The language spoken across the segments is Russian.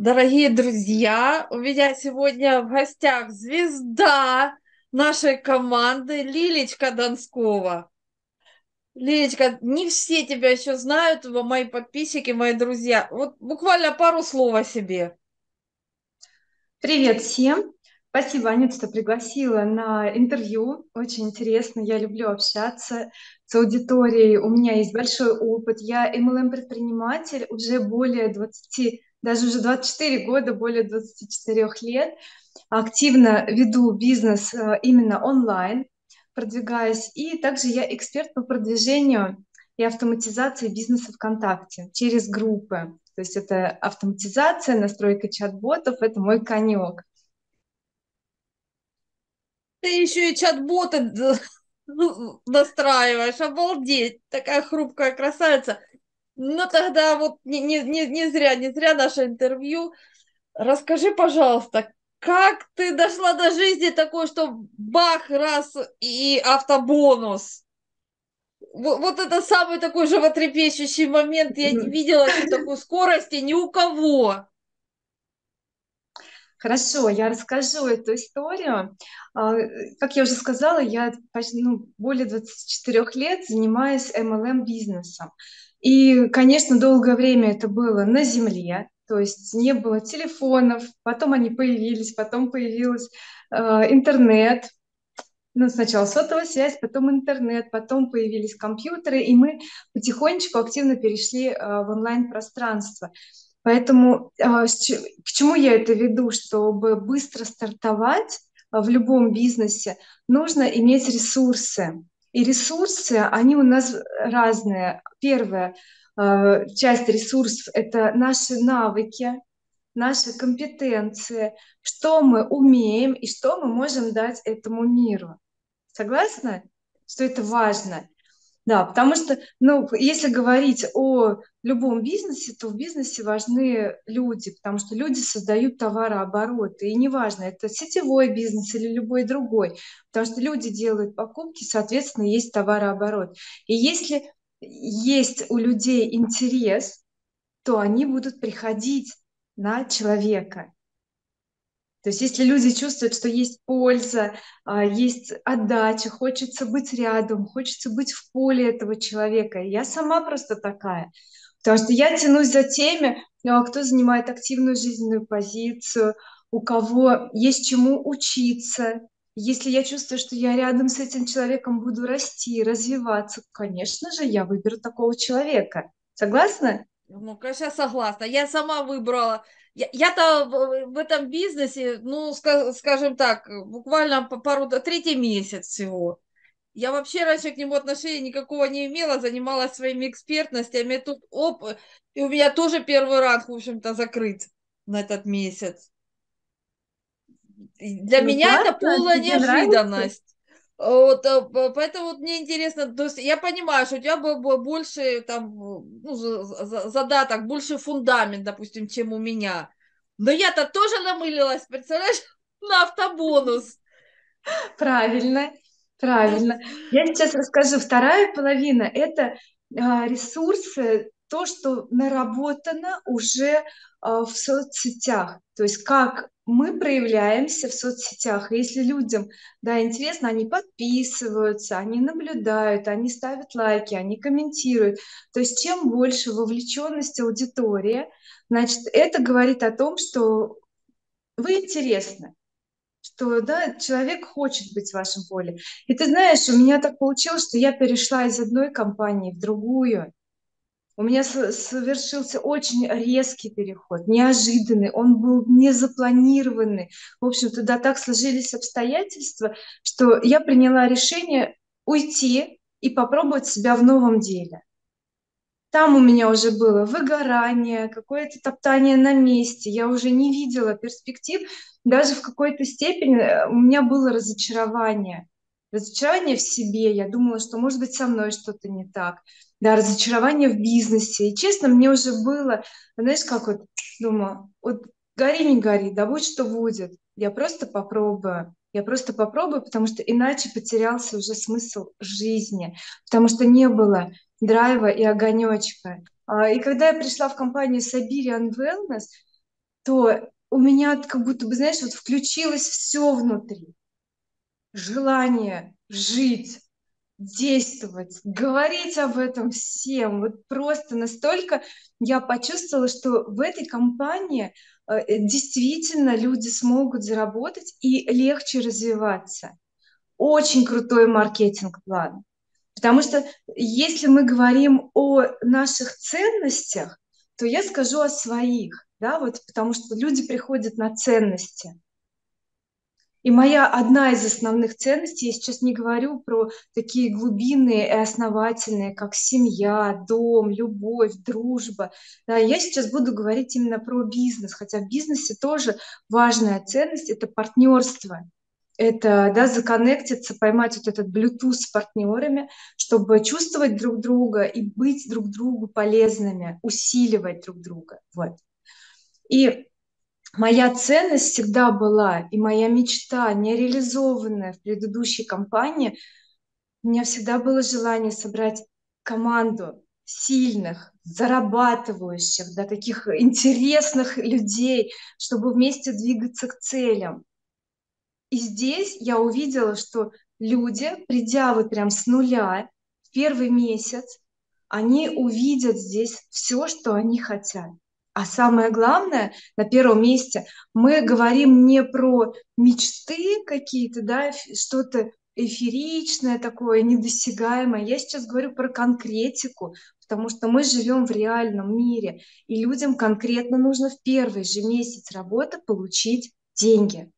Дорогие друзья, у меня сегодня в гостях звезда нашей команды Лилечка Донскова. Лилечка, не все тебя еще знают, мои подписчики, мои друзья. Вот буквально пару слов о себе. Привет всем! Спасибо, Анют, что пригласила на интервью. Очень интересно, я люблю общаться с аудиторией. У меня есть большой опыт. Я MLM-предприниматель уже более 20 даже уже 24 года, более 24 лет, активно веду бизнес э, именно онлайн, продвигаюсь. И также я эксперт по продвижению и автоматизации бизнеса ВКонтакте через группы. То есть это автоматизация, настройка чат-ботов, это мой конек. Ты еще и чат-боты настраиваешь, обалдеть, такая хрупкая красавица. Ну тогда вот не, не, не, не зря, не зря наше интервью. Расскажи, пожалуйста, как ты дошла до жизни такой, что бах, раз и автобонус? Вот, вот это самый такой животрепещущий момент. Я не видела такой скорости ни у кого. Хорошо, я расскажу эту историю. А, как я уже сказала, я ну, более 24 лет занимаюсь MLM-бизнесом. И, конечно, долгое время это было на земле, то есть не было телефонов, потом они появились, потом появился э, интернет, ну, сначала сотовая связь, потом интернет, потом появились компьютеры, и мы потихонечку активно перешли э, в онлайн-пространство. Поэтому э, к чему я это веду? Чтобы быстро стартовать в любом бизнесе, нужно иметь ресурсы. И ресурсы, они у нас разные. Первая э, часть ресурсов – это наши навыки, наши компетенции, что мы умеем и что мы можем дать этому миру. Согласна, что это важно? Да, потому что, ну, если говорить о любом бизнесе, то в бизнесе важны люди, потому что люди создают товарообороты. И неважно, это сетевой бизнес или любой другой, потому что люди делают покупки, соответственно, есть товарооборот. И если есть у людей интерес, то они будут приходить на человека. То есть если люди чувствуют, что есть польза, а, есть отдача, хочется быть рядом, хочется быть в поле этого человека. Я сама просто такая. Потому что я тянусь за теми, ну, кто занимает активную жизненную позицию, у кого есть чему учиться. Если я чувствую, что я рядом с этим человеком буду расти, развиваться, конечно же, я выберу такого человека. Согласна? Ну, конечно, согласна. Я сама выбрала я, то в, в этом бизнесе, ну, скажем так, буквально пару, третий месяц всего. Я вообще раньше к нему отношения никакого не имела, занималась своими экспертностями. Тут оп, и у меня тоже первый ранг, в общем-то, закрыт на этот месяц. Для ну, меня это полная неожиданность. Вот, э, поэтому вот мне интересно, то есть я понимаю, что у тебя был больше там, ну, задаток, больше фундамент, допустим, чем у меня. Но я-то тоже намылилась, представляешь, на автобонус. Правильно, правильно. Я сейчас расскажу. Вторая половина – это а, ресурсы, то, что наработано уже а, в соцсетях. То есть как мы проявляемся в соцсетях. И если людям да, интересно, они подписываются, они наблюдают, они ставят лайки, они комментируют. То есть чем больше вовлеченность аудитории, значит, это говорит о том, что вы интересны что да, человек хочет быть в вашем поле. И ты знаешь, у меня так получилось, что я перешла из одной компании в другую. У меня совершился очень резкий переход, неожиданный, он был незапланированный. В общем, туда так сложились обстоятельства, что я приняла решение уйти и попробовать себя в новом деле. Там у меня уже было выгорание, какое-то топтание на месте, я уже не видела перспектив, даже в какой-то степени э, у меня было разочарование. Разочарование в себе, я думала, что, может быть, со мной что-то не так да, разочарование в бизнесе. И честно, мне уже было, знаешь, как вот, думаю, вот гори, не гори, да будь что будет. Я просто попробую. Я просто попробую, потому что иначе потерялся уже смысл жизни, потому что не было драйва и огонечка. А, и когда я пришла в компанию Siberian Wellness, то у меня как будто бы, знаешь, вот включилось все внутри. Желание жить, действовать, говорить об этом всем. Вот просто настолько я почувствовала, что в этой компании э, действительно люди смогут заработать и легче развиваться. Очень крутой маркетинг-план. Потому что если мы говорим о наших ценностях, то я скажу о своих, да, вот потому что люди приходят на ценности. И моя одна из основных ценностей, я сейчас не говорю про такие глубинные и основательные, как семья, дом, любовь, дружба. Да, я сейчас буду говорить именно про бизнес, хотя в бизнесе тоже важная ценность – это партнерство. Это да, законнектиться, поймать вот этот Bluetooth с партнерами, чтобы чувствовать друг друга и быть друг другу полезными, усиливать друг друга. Вот. И моя ценность всегда была, и моя мечта, нереализованная в предыдущей компании, у меня всегда было желание собрать команду сильных, зарабатывающих, да, таких интересных людей, чтобы вместе двигаться к целям. И здесь я увидела, что люди, придя вот прям с нуля в первый месяц, они увидят здесь все, что они хотят. А самое главное, на первом месте, мы говорим не про мечты какие-то, да, что-то эфиричное такое, недосягаемое. Я сейчас говорю про конкретику, потому что мы живем в реальном мире, и людям конкретно нужно в первый же месяц работы получить деньги.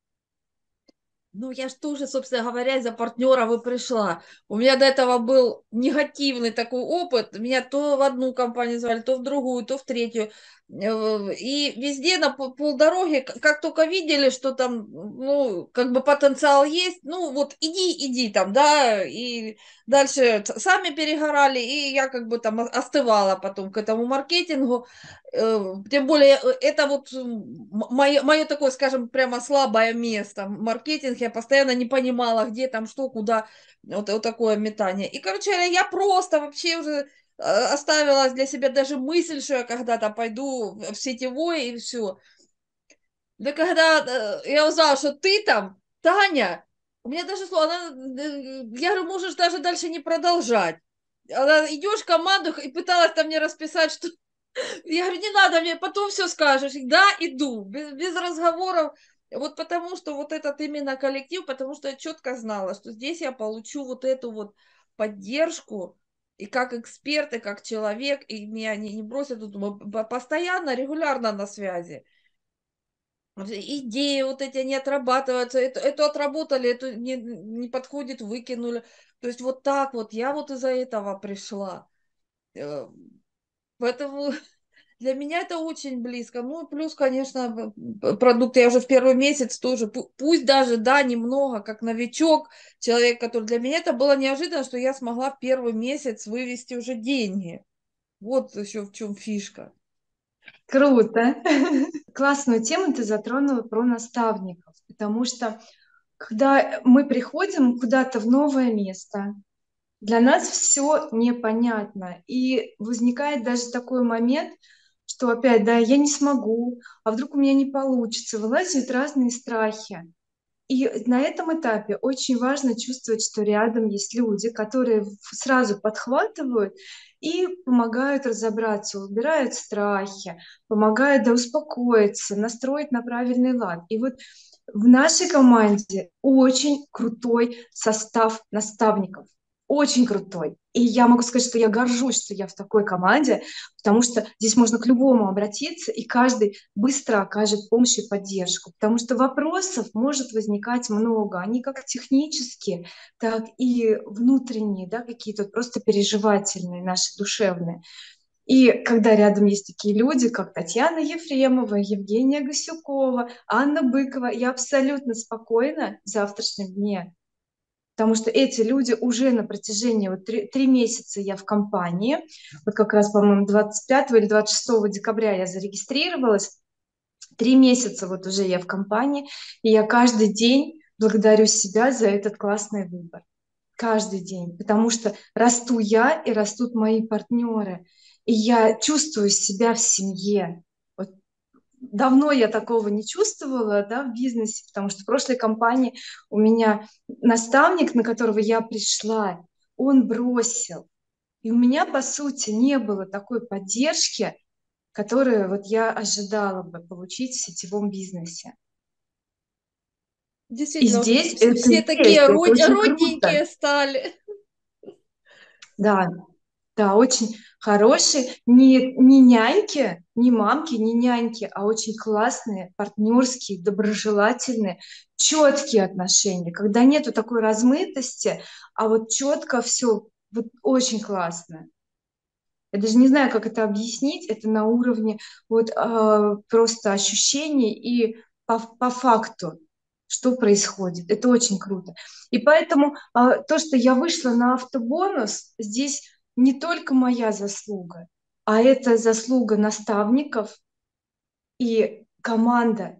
Ну, я же тоже, собственно говоря, из-за партнеров и пришла. У меня до этого был негативный такой опыт. Меня то в одну компанию звали, то в другую, то в третью. Э, и везде на полдороги, как только видели, что там, ну, как бы потенциал есть, ну, вот иди, иди там, да, и дальше сами перегорали, и я как бы там остывала потом к этому маркетингу. Э, тем более, э, это вот мое, мое такое, скажем, прямо слабое место. Маркетинг, я постоянно не понимала, где там, что, куда, вот, вот такое метание. И, короче, я просто вообще уже Э, оставила для себя даже мысль, что я когда-то пойду в сетевой и все. Да когда э, я узнала, что ты там, Таня, у меня даже слово, она, э, я говорю, можешь даже дальше не продолжать. Она, идешь в команду и пыталась там мне расписать, что... Я говорю, не надо, мне потом все скажешь. Да, иду, без, без разговоров. Вот потому что вот этот именно коллектив, потому что я четко знала, что здесь я получу вот эту вот поддержку, и как эксперт, и как человек, и меня не, не бросят тут, постоянно, регулярно на связи. Идеи вот эти не отрабатываются, эту, эту отработали, эту не, не подходит, выкинули. То есть вот так вот, я вот из-за этого пришла. Э, поэтому для меня это очень близко. Ну, плюс, конечно, продукты я уже в первый месяц тоже, пусть даже, да, немного, как новичок, человек, который для меня это было неожиданно, что я смогла в первый месяц вывести уже деньги. Вот еще в чем фишка. Круто. Классную тему ты затронула про наставников, потому что когда мы приходим куда-то в новое место, для нас все непонятно. И возникает даже такой момент, что опять, да, я не смогу, а вдруг у меня не получится, вылазят разные страхи. И на этом этапе очень важно чувствовать, что рядом есть люди, которые сразу подхватывают и помогают разобраться, убирают страхи, помогают да, успокоиться, настроить на правильный лад. И вот в нашей команде очень крутой состав наставников очень крутой. И я могу сказать, что я горжусь, что я в такой команде, потому что здесь можно к любому обратиться, и каждый быстро окажет помощь и поддержку, потому что вопросов может возникать много. Они как технические, так и внутренние, да, какие-то просто переживательные, наши душевные. И когда рядом есть такие люди, как Татьяна Ефремова, Евгения Гасюкова, Анна Быкова, я абсолютно спокойна в завтрашнем дне, потому что эти люди уже на протяжении вот три, три месяца я в компании, вот как раз, по-моему, 25 или 26 декабря я зарегистрировалась, три месяца вот уже я в компании, и я каждый день благодарю себя за этот классный выбор. Каждый день, потому что расту я и растут мои партнеры, и я чувствую себя в семье. Давно я такого не чувствовала, да, в бизнесе, потому что в прошлой компании у меня наставник, на которого я пришла, он бросил. И у меня, по сути, не было такой поддержки, которую вот я ожидала бы получить в сетевом бизнесе. Действительно, и здесь все, это есть, такие род, родненькие круто. стали. Да, да, очень хорошие, не, не няньки, не мамки, не няньки, а очень классные, партнерские, доброжелательные, четкие отношения, когда нету такой размытости, а вот четко все, вот очень классно. Я даже не знаю, как это объяснить, это на уровне вот э, просто ощущений и по, по факту что происходит. Это очень круто. И поэтому э, то, что я вышла на автобонус, здесь не только моя заслуга, а это заслуга наставников и команда.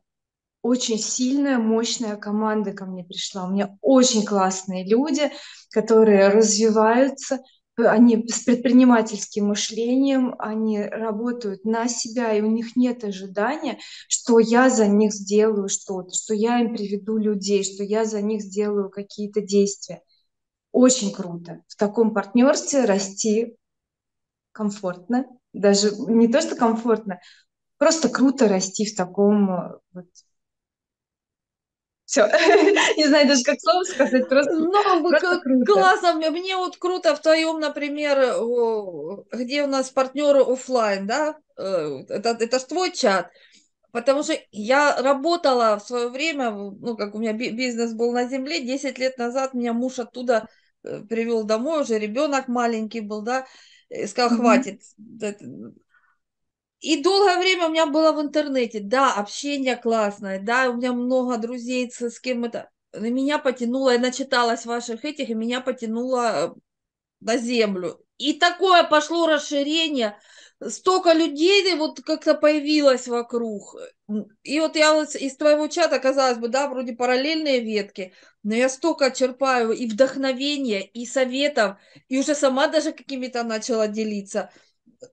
Очень сильная, мощная команда ко мне пришла. У меня очень классные люди, которые развиваются, они с предпринимательским мышлением, они работают на себя, и у них нет ожидания, что я за них сделаю что-то, что я им приведу людей, что я за них сделаю какие-то действия. Очень круто. В таком партнерстве расти комфортно. Даже не то, что комфортно, просто круто расти в таком э, вот, все. Не знаю даже, как слово сказать, просто, ну, просто круто. Классно. Мне вот круто в твоем, например, где у нас партнеры офлайн, да? Э, это, это ж твой чат. Потому что я работала в свое время, ну, как у меня бизнес был на земле, 10 лет назад меня муж оттуда э, привел домой, уже ребенок маленький был, да, и сказал, хватит. Mm-hmm. И долгое время у меня было в интернете, да, общение классное, да, у меня много друзей, с, с кем это... Меня потянуло, я начиталась ваших этих, и меня потянуло э, на землю. И такое пошло расширение, столько людей вот как-то появилось вокруг. И вот я вот из твоего чата, казалось бы, да, вроде параллельные ветки, но я столько черпаю и вдохновения, и советов, и уже сама даже какими-то начала делиться.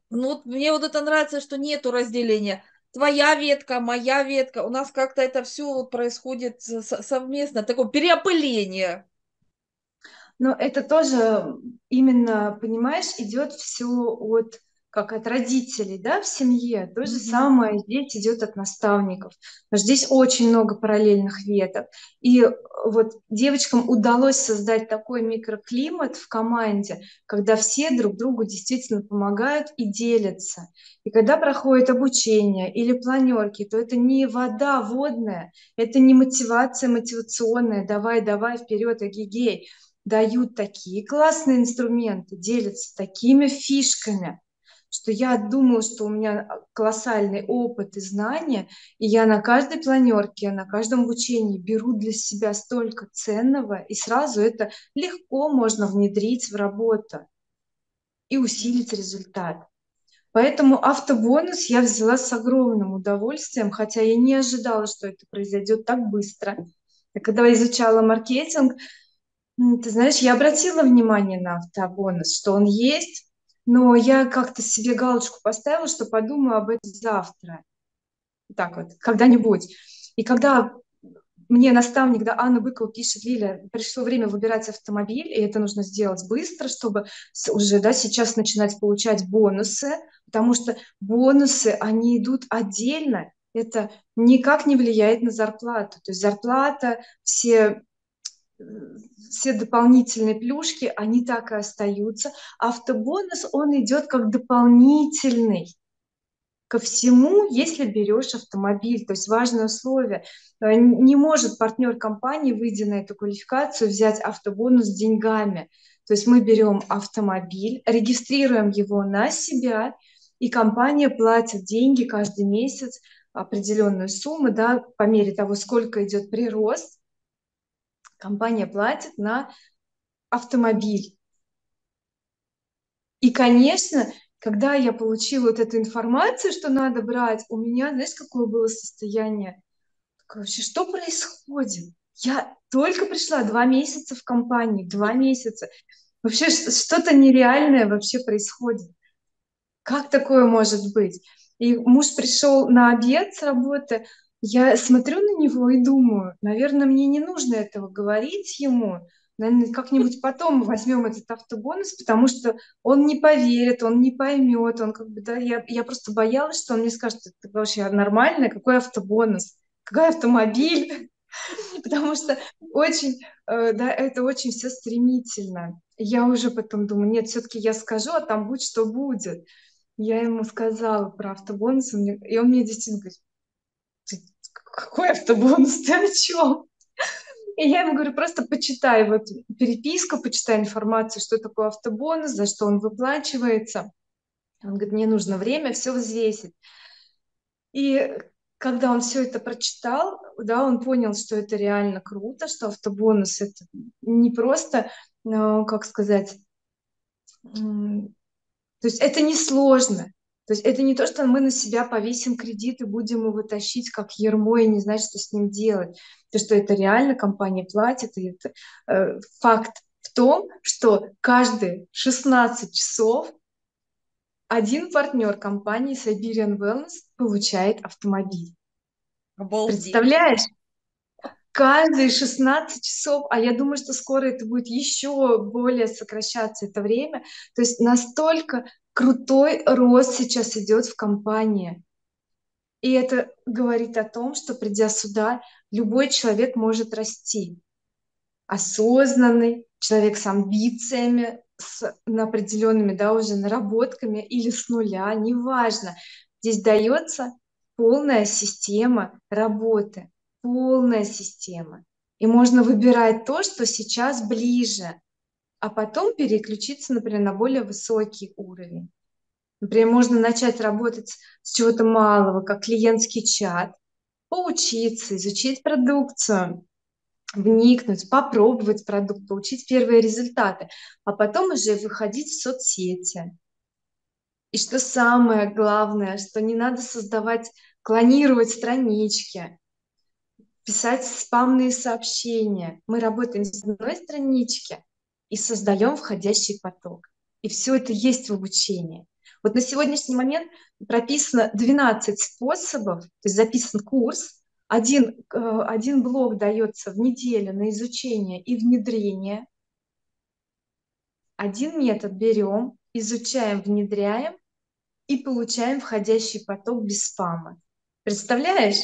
Ну вот мне вот это нравится, что нету разделения. Твоя ветка, моя ветка. У нас как-то это все вот происходит совместно, такое переопыление. Но это тоже именно, понимаешь, идет все от как от родителей, да, в семье. То же самое здесь идет от наставников. Здесь очень много параллельных веток. И вот девочкам удалось создать такой микроклимат в команде, когда все друг другу действительно помогают и делятся. И когда проходит обучение или планерки, то это не вода водная, это не мотивация мотивационная, давай, давай, вперед, агигей. Дают такие классные инструменты, делятся такими фишками – что я думаю, что у меня колоссальный опыт и знания, и я на каждой планерке, на каждом обучении беру для себя столько ценного, и сразу это легко можно внедрить в работу и усилить результат. Поэтому автобонус я взяла с огромным удовольствием, хотя я не ожидала, что это произойдет так быстро. И когда я изучала маркетинг, ты знаешь, я обратила внимание на автобонус, что он есть, но я как-то себе галочку поставила, что подумаю об этом завтра. Так вот, когда-нибудь. И когда мне наставник, да, Анна Быкова пишет, Лиля, пришло время выбирать автомобиль, и это нужно сделать быстро, чтобы уже, да, сейчас начинать получать бонусы, потому что бонусы, они идут отдельно, это никак не влияет на зарплату. То есть зарплата, все все дополнительные плюшки, они так и остаются. Автобонус, он идет как дополнительный ко всему, если берешь автомобиль. То есть важное условие. Э, не может партнер компании, выйдя на эту квалификацию, взять автобонус деньгами. То есть мы берем автомобиль, регистрируем его на себя, и компания платит деньги каждый месяц, определенную сумму, да, по мере того, сколько идет прирост, компания платит на автомобиль. И, конечно, когда я получила вот эту информацию, что надо брать, у меня, знаешь, какое было состояние? Такое, вообще, что происходит? Я только пришла два месяца в компании, два месяца. Вообще что-то нереальное вообще происходит. Как такое может быть? И муж пришел на обед с работы, я смотрю на него и думаю, наверное, мне не нужно этого говорить ему, наверное, как-нибудь потом возьмем этот автобонус, потому что он не поверит, он не поймет, он как бы, да, я, я просто боялась, что он мне скажет, ты вообще нормальная, какой автобонус, какой автомобиль, потому что очень, э, да, это очень все стремительно. Я уже потом думаю, нет, все-таки я скажу, а там будет, что будет. Я ему сказала про автобонус, и он мне действительно говорит, какой автобонус, ты о чем? И я ему говорю, просто почитай вот переписку, почитай информацию, что такое автобонус, за что он выплачивается. Он говорит, мне нужно время все взвесить. И когда он все это прочитал, да, он понял, что это реально круто, что автобонус это не просто, ну, как сказать, то есть это не сложно. То есть это не то, что мы на себя повесим кредит и будем его тащить как ермо и не знать, что с ним делать. То, что это реально компания платит. И это, э, факт в том, что каждые 16 часов один партнер компании Siberian Wellness получает автомобиль. Обалдеть. Представляешь? Каждые 16 часов, а я думаю, что скоро это будет еще более сокращаться это время. То есть настолько крутой рост сейчас идет в компании. И это говорит о том, что придя сюда, любой человек может расти. Осознанный, человек с амбициями, с определенными да, уже наработками или с нуля, неважно. Здесь дается полная система работы, полная система. И можно выбирать то, что сейчас ближе а потом переключиться, например, на более высокий уровень. Например, можно начать работать с чего-то малого, как клиентский чат, поучиться, изучить продукцию, вникнуть, попробовать продукт, получить первые результаты, а потом уже выходить в соцсети. И что самое главное, что не надо создавать, клонировать странички, писать спамные сообщения. Мы работаем с одной странички, и создаем входящий поток. И все это есть в обучении. Вот на сегодняшний момент прописано 12 способов, то есть записан курс, один, э, один блок дается в неделю на изучение и внедрение. Один метод берем, изучаем, внедряем и получаем входящий поток без спама. Представляешь?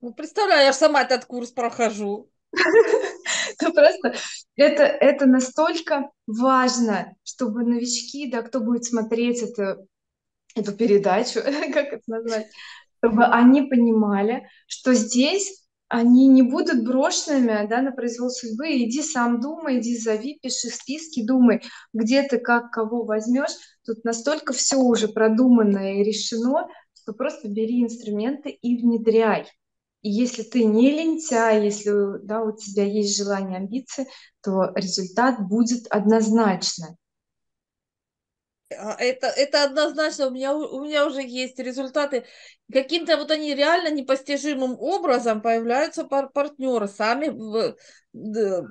Ну, представляю, я сама этот курс прохожу. то просто это, это настолько важно, чтобы новички, да, кто будет смотреть это, эту передачу, как это назвать, чтобы они понимали, что здесь они не будут брошенными да, на произвол судьбы. Иди сам думай, иди зови, пиши списки, думай, где ты, как, кого возьмешь. Тут настолько все уже продумано и решено, что просто бери инструменты и внедряй. И если ты не лентяй, если да, у тебя есть желание, амбиции, то результат будет однозначно. А, это, это однозначно, у меня, у меня уже есть результаты. Каким-то вот они реально непостижимым образом появляются пар партнеры, сами в, да,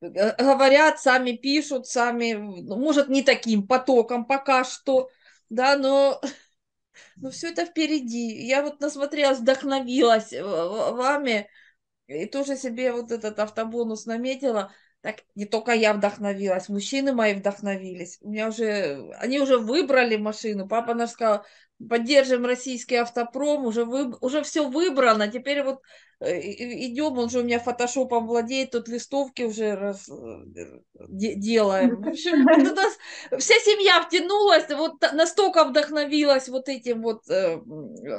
говорят, сами пишут, сами, ну, может, не таким потоком пока что, да, но ну все это впереди. Я вот насмотрелась, вдохновилась э, вами и тоже себе вот этот автобонус наметила. Так не только я вдохновилась, мужчины мои вдохновились. У меня уже, они уже выбрали машину. Папа наш сказал, поддержим российский автопром, уже, вы, уже все выбрано. Теперь вот Э, идем, он же у меня фотошопом владеет, тут листовки уже раз, э, де, делаем. В общем, вот нас вся семья втянулась, вот настолько вдохновилась вот этим вот э,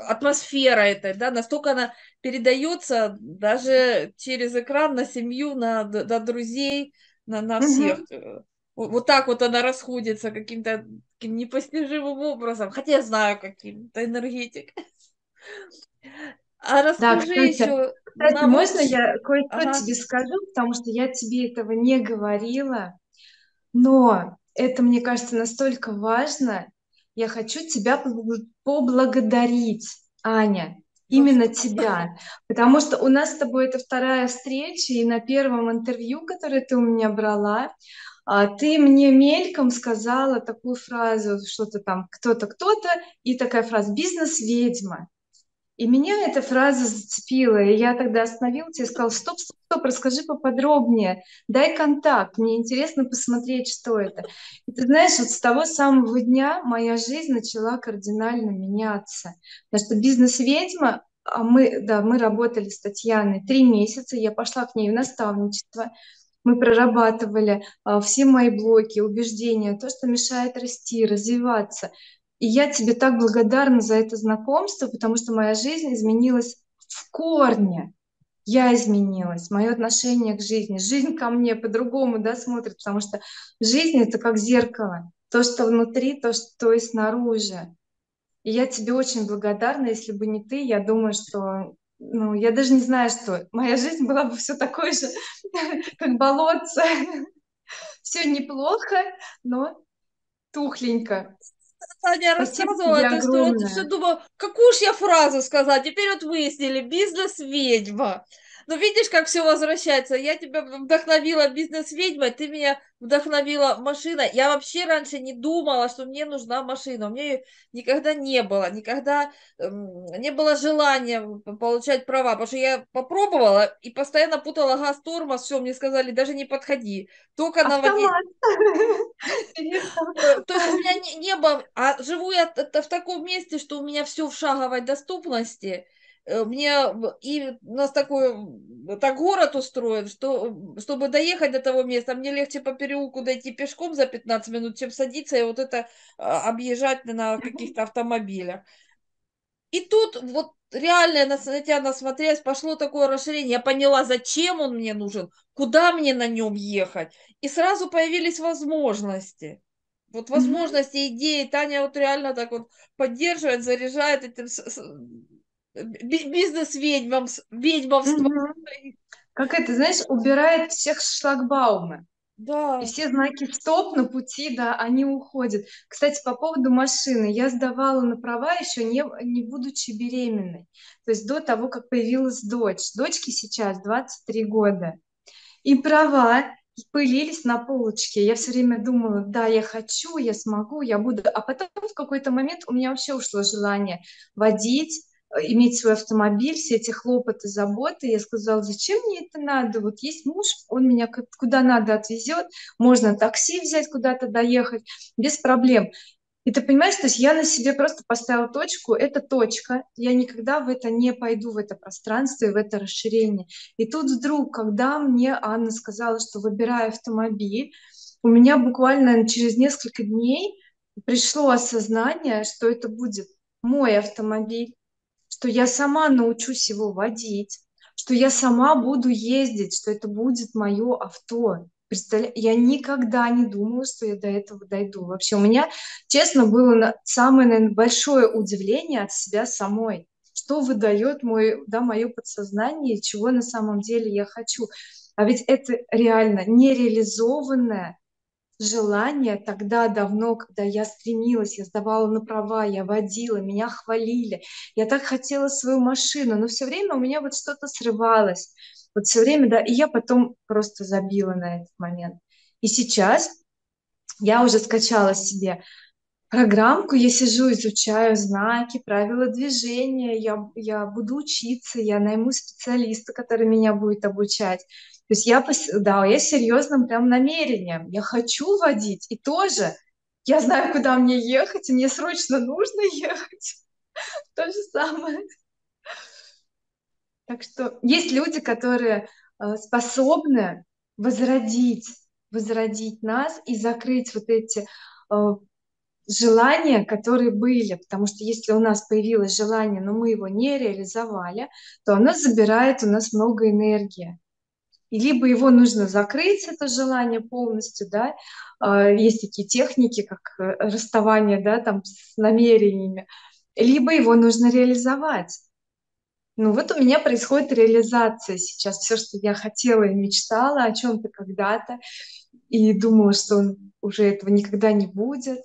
атмосферой этой, да, настолько она передается даже через экран на семью, на, на друзей, на, на всех. Угу. Вот так вот она расходится каким-то каким непостижимым образом, хотя я знаю каким-то энергетик. А расскажи да, кстати, еще. Кстати, можно я кое-что ага. тебе скажу, потому что я тебе этого не говорила, но это, мне кажется, настолько важно. Я хочу тебя поблагодарить, Аня, именно тебя, потому что у нас с тобой это вторая встреча, и на первом интервью, которое ты у меня брала, а, ты мне мельком сказала такую фразу, что-то там, кто-то, кто-то, и такая фраза «бизнес-ведьма». И меня эта фраза зацепила, и я тогда остановилась и сказала, стоп, стоп, стоп, расскажи поподробнее, дай контакт, мне интересно посмотреть, что это. И ты знаешь, вот с того самого дня моя жизнь начала кардинально меняться, потому что бизнес-ведьма, а мы, да, мы работали с Татьяной три месяца, я пошла к ней в наставничество, мы прорабатывали а, все мои блоки, убеждения, то, что мешает расти, развиваться. И я тебе так благодарна за это знакомство, потому что моя жизнь изменилась в корне. Я изменилась, мое отношение к жизни, жизнь ко мне по-другому да, смотрит, потому что жизнь это как зеркало. То, что внутри, то, что и снаружи. И я тебе очень благодарна, если бы не ты, я думаю, что ну, я даже не знаю, что моя жизнь была бы все такой же, как болотце. Все неплохо, но тухленько. Таня рассказывала эту историю, ты все думала, какую ж я фразу сказать? Теперь вот выяснили, бизнес-ведьма. Но видишь, как все возвращается. Я тебя вдохновила бизнес-ведьмой, ты меня вдохновила машиной. Я вообще раньше не думала, что мне нужна машина. У меня ее никогда не было, никогда эм, не было желания получать права, потому что я попробовала и постоянно путала газ, тормоз, все, мне сказали, даже не подходи, только на воде. То есть у меня не, было, а живу я в таком месте, что у меня все в шаговой доступности, мне и нас такой так город устроен, что чтобы доехать до того места, мне легче по переулку дойти пешком за 15 минут, чем садиться и вот это а, объезжать на каких-то автомобилях. И тут вот реально на, тебя насмотрелась, пошло такое расширение. Я поняла, зачем он мне нужен, куда мне на нем ехать. И сразу появились возможности. Вот возможности, идеи. Таня вот реально так вот поддерживает, заряжает этим бизнес-ведьмам, ведьмовством. Угу. Как это, знаешь, убирает всех шлагбаумы. Да. И все знаки стоп на пути, да, они уходят. Кстати, по поводу машины. Я сдавала на права еще не, не будучи беременной. То есть до того, как появилась дочь. Дочке сейчас 23 года. И права пылились на полочке. Я все время думала, да, я хочу, я смогу, я буду. А потом в какой-то момент у меня вообще ушло желание водить, иметь свой автомобиль, все эти хлопоты, заботы. Я сказала, зачем мне это надо? Вот есть муж, он меня куда надо отвезет, можно такси взять, куда-то доехать, без проблем. И ты понимаешь, то есть я на себе просто поставила точку, это точка, я никогда в это не пойду, в это пространство и в это расширение. И тут вдруг, когда мне Анна сказала, что выбираю автомобиль, у меня буквально через несколько дней пришло осознание, что это будет мой автомобиль, что я сама научусь его водить, что я сама буду ездить, что это будет мое авто. Представля... Я никогда не думала, что я до этого дойду. Вообще у меня, честно, было самое, наверное, большое удивление от себя самой. Что выдает мой, да, мое подсознание, чего на самом деле я хочу. А ведь это реально нереализованное желание тогда давно, когда я стремилась, я сдавала на права, я водила, меня хвалили, я так хотела свою машину, но все время у меня вот что-то срывалось, вот все время, да, и я потом просто забила на этот момент. И сейчас я уже скачала себе программку, я сижу, изучаю знаки, правила движения, я, я буду учиться, я найму специалиста, который меня будет обучать. То есть я, да, я серьезным прям намерением. Я хочу водить. И тоже я знаю, куда мне ехать, и мне срочно нужно ехать. То же самое. Так что есть люди, которые э, способны возродить, возродить нас и закрыть вот эти э, желания, которые были, потому что если у нас появилось желание, но мы его не реализовали, то оно забирает у нас много энергии и либо его нужно закрыть, это желание полностью, да, а, есть такие техники, как э, расставание, да, там с намерениями, либо его нужно реализовать. Ну вот у меня происходит реализация сейчас. Все, что я хотела и мечтала о чем-то когда-то, и думала, что он уже этого никогда не будет,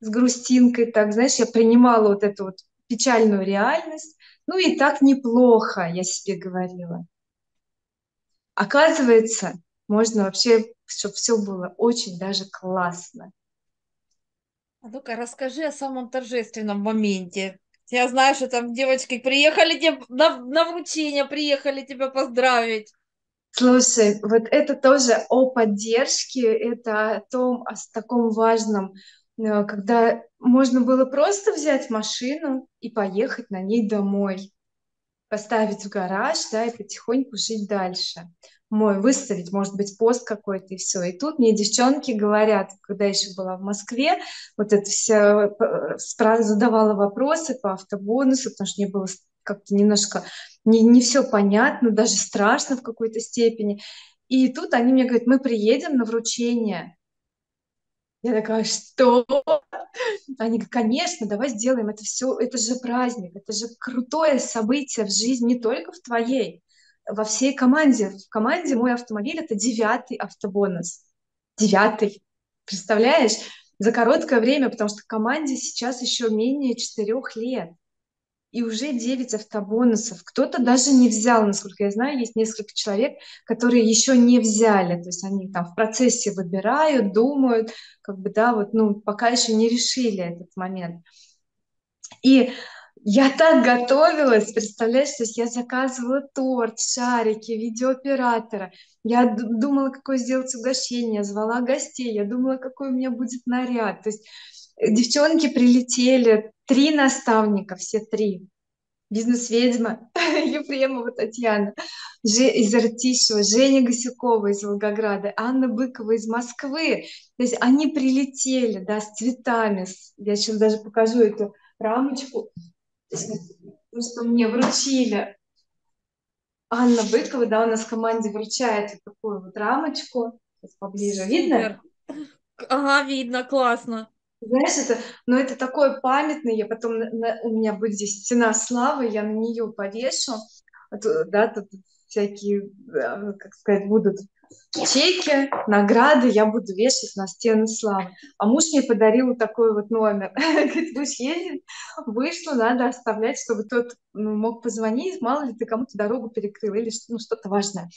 с грустинкой, так, знаешь, я принимала вот эту вот печальную реальность, ну и так неплохо, я себе говорила. Оказывается, можно вообще, чтобы все было очень даже классно. А ну-ка, расскажи о самом торжественном моменте. Я знаю, что там девочки приехали тебе на, на вручение, приехали тебя поздравить. Слушай, вот это тоже о поддержке, это о том, о таком важном, э, когда можно было просто взять машину и поехать на ней домой, поставить в гараж, да, и потихоньку жить дальше. Мой выставить, может быть, пост какой-то и все. И тут мне девчонки говорят, когда еще была в Москве, вот это все э, задавала вопросы по автобонусу, потому что мне было как-то немножко не, не все понятно, даже страшно в какой-то степени. И тут они мне говорят, мы приедем на вручение. Я такая, что? Они конечно, давай сделаем это все, это же праздник, это же крутое событие в жизни, не только в твоей, во всей команде. В команде мой автомобиль это девятый автобонус. Девятый. Представляешь? За короткое время, потому что команде сейчас еще менее четырех лет и уже 9 автобонусов. Кто-то даже не взял, насколько я знаю, есть несколько человек, которые еще не взяли, то есть они там в процессе выбирают, думают, как бы, да, вот, ну, пока еще не решили этот момент. И я так готовилась, представляешь, то есть я заказывала торт, шарики, видеооператора. Я думала, какое сделать угощение, звала гостей, я думала, какой у меня будет наряд. То есть девчонки прилетели, три наставника, все три. Бизнес-ведьма Ефремова Татьяна из Артишева, Женя Гасюкова из Волгограда, Анна Быкова из Москвы. То есть они прилетели, да, с цветами. Я сейчас даже покажу эту рамочку, что мне вручили. Анна Быкова, да, у нас в команде вручает вот такую вот рамочку. Сейчас поближе. Видно? Ага, видно, классно. Знаешь, это, ну это такое памятное, я потом, на, у меня будет здесь стена славы, я на нее повешу, да, тут всякие, как сказать, будут чеки, награды, я буду вешать на стену славы. А муж мне подарил такой вот номер. Говорит, будешь ездить, вышло, надо оставлять, чтобы тот ну, мог позвонить, мало ли ты кому-то дорогу перекрыл или ну, что-то важное.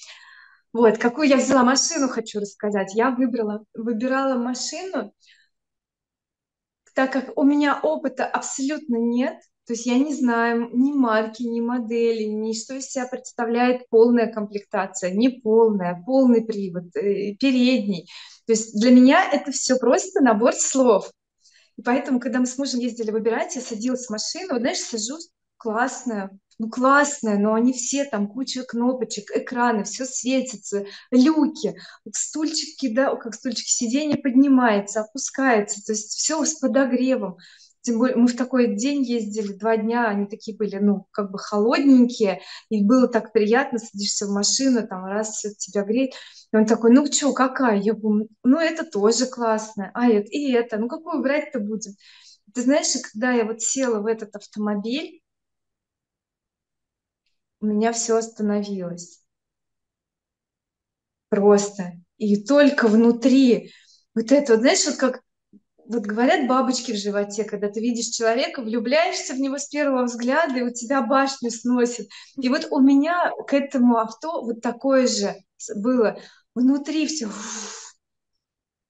Вот, какую я взяла машину, хочу рассказать. Я выбрала, выбирала машину, так как у меня опыта абсолютно нет, то есть я не знаю ни марки, ни модели, ни что из себя представляет полная комплектация, не полная, полный привод, э, передний. То есть для меня это все просто набор слов. И поэтому, когда мы с мужем ездили выбирать, я садилась в машину, вот, знаешь, сажусь, классная, ну классная, но они все там, куча кнопочек, экраны, все светится, люки, стульчики, да, как стульчики, сиденье поднимается, опускается, то есть все с подогревом. Тем более мы в такой день ездили, два дня, они такие были, ну, как бы холодненькие, и было так приятно, садишься в машину, там раз все тебя греет. И он такой, ну что, какая? Я говорю, ну это тоже классно, а это и это, ну какую брать-то будем? Ты знаешь, когда я вот села в этот автомобиль, у меня все остановилось. Просто. И только внутри вот это, вот, знаешь, вот как вот говорят бабочки в животе, когда ты видишь человека, влюбляешься в него с первого взгляда, и у тебя башню сносит. И вот у меня к этому авто вот такое же было. Внутри все.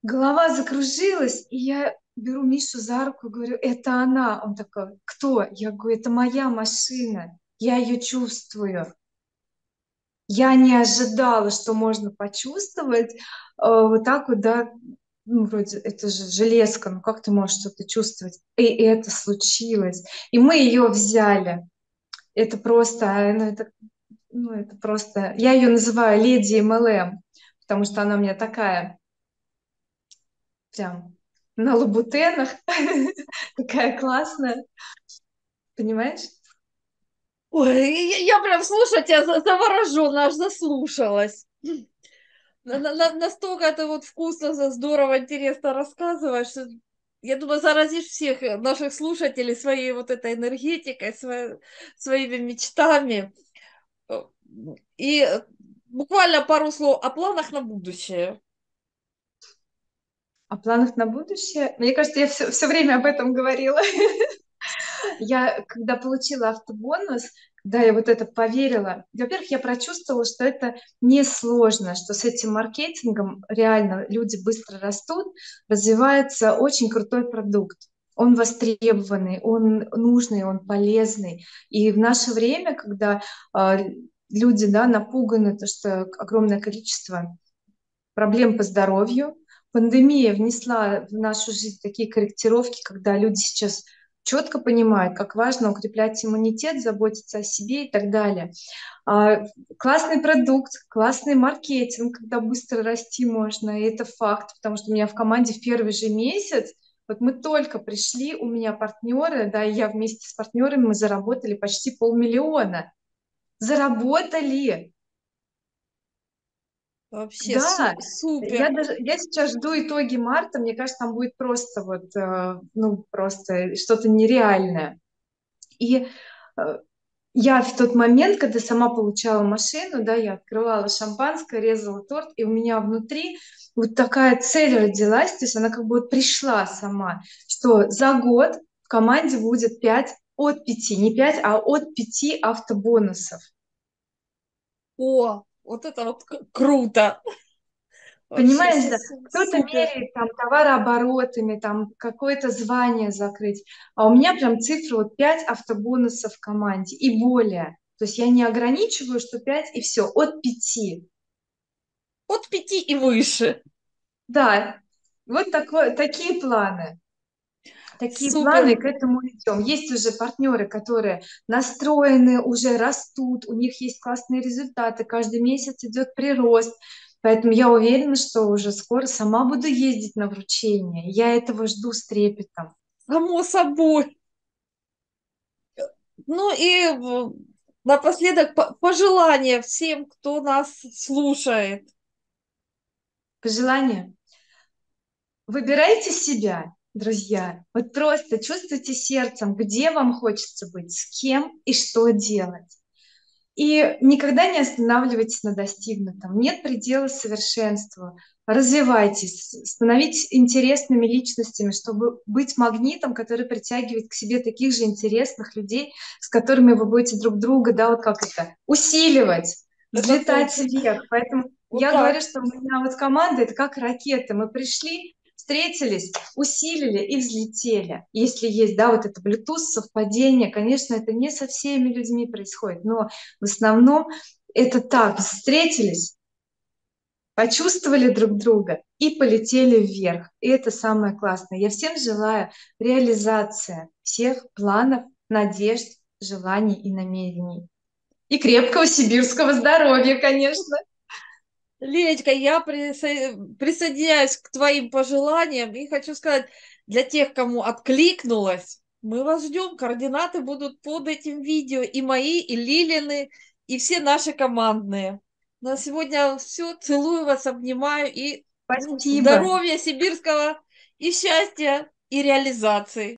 Голова закружилась, и я беру Мишу за руку и говорю, это она. Он такой, кто? Я говорю, это моя машина я ее чувствую. Я не ожидала, что можно почувствовать э, вот так вот, да, ну, вроде, это же железка, ну как ты можешь что-то чувствовать? И это случилось. И мы ее взяли. Это просто, ну это, ну это просто, я ее называю леди МЛМ, потому что она у меня такая, прям на лабутенах, такая классная. Понимаешь? Ой, я, я прям слушаю тебя завороженно, аж заслушалась. На, на, настолько ты вот вкусно, здорово, интересно рассказываешь. Я думаю, заразишь всех наших слушателей своей вот этой энергетикой, своей, своими мечтами. И буквально пару слов о планах на будущее. О планах на будущее? Мне кажется, я все, все время об этом говорила. Я, когда получила автобонус, когда я вот это поверила, во-первых, я прочувствовала, что это несложно, что с этим маркетингом реально люди быстро растут, развивается очень крутой продукт. Он востребованный, он нужный, он полезный. И в наше время, когда э, люди да, напуганы, то, что огромное количество проблем по здоровью, пандемия внесла в нашу жизнь такие корректировки, когда люди сейчас четко понимают, как важно укреплять иммунитет, заботиться о себе и так далее. А, классный продукт, классный маркетинг, когда быстро расти можно, и это факт, потому что у меня в команде в первый же месяц вот мы только пришли, у меня партнеры, да, и я вместе с партнерами мы заработали почти полмиллиона. Заработали! Вообще Да, су- я супер. даже я сейчас жду итоги марта. Мне кажется, там будет просто вот, э, ну, просто что-то нереальное. И э, я в тот момент, когда сама получала машину, да, я открывала шампанское, резала торт, и у меня внутри вот такая цель родилась, то есть она как бы вот пришла сама, что за год в команде будет 5 от 5, не 5, а от 5 автобонусов. О, вот это вот круто. Понимаешь, да? Кто-то меряет там товарооборотами, там какое-то звание закрыть, а у меня прям цифра вот 5 автобонусов в команде и более. То есть я не ограничиваю, что 5 и все, от пяти. От пяти и выше. Да, вот такое, такие планы. Такие планы, Супер. и к этому идем. Есть уже партнеры, которые настроены, уже растут, у них есть классные результаты, каждый месяц идет прирост. Поэтому я уверена, что уже скоро сама буду ездить на вручение. Я этого жду с трепетом. Само собой. Ну и в- напоследок по- пожелания всем, кто нас слушает. Пожелания. Выбирайте себя, друзья. Вот просто чувствуйте сердцем, где вам хочется быть, с кем и что делать. И никогда не останавливайтесь на достигнутом. Нет предела совершенству. Развивайтесь, становитесь интересными личностями, чтобы быть магнитом, который притягивает к себе таких же интересных людей, с которыми вы будете друг друга, да, вот как это, усиливать, взлетать вверх. Поэтому Вот я говорю, так. что у меня вот команда это как ракеты. Мы пришли, встретились, усилили и взлетели. Если есть, да, вот это Bluetooth, совпадение, конечно, это не со всеми людьми происходит, но в основном это так, встретились, почувствовали друг друга и полетели вверх. И это самое классное. Я всем желаю реализации всех планов, надежд, желаний и намерений. И крепкого сибирского здоровья, конечно. Ленечка, я присо- присоединяюсь к твоим пожеланиям и хочу сказать, для тех, кому откликнулось, мы вас ждем. Координаты будут под этим видео. И мои, и Лилины, и все наши командные. На сегодня все. Целую вас, обнимаю. И ну, Спасибо. здоровья сибирского, и счастья, и реализации.